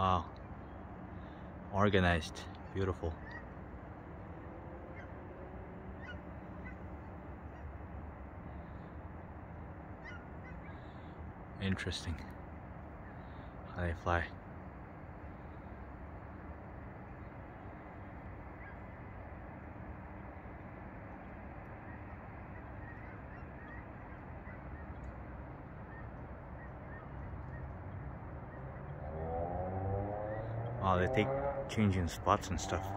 Wow. Organized. Beautiful. Interesting. How they fly. Wow, they take changing spots and stuff.